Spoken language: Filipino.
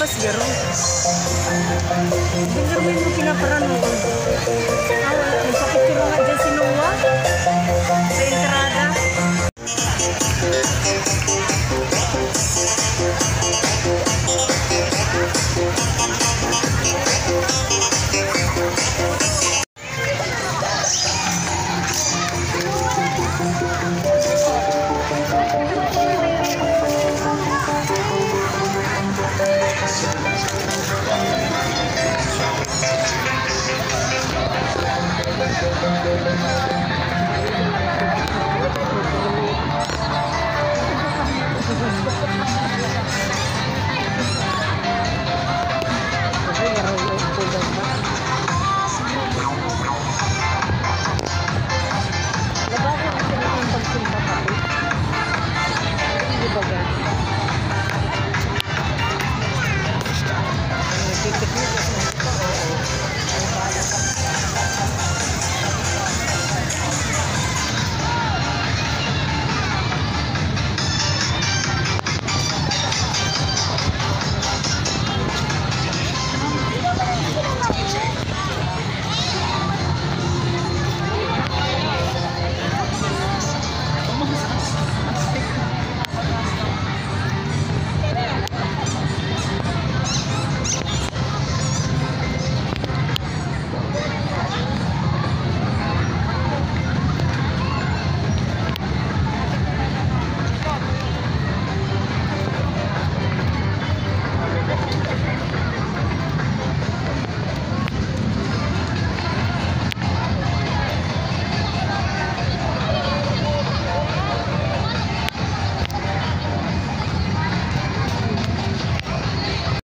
labas garo. Pero may mo pinaparan mo.